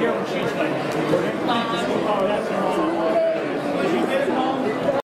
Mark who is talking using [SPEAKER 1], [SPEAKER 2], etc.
[SPEAKER 1] Here, we'll change my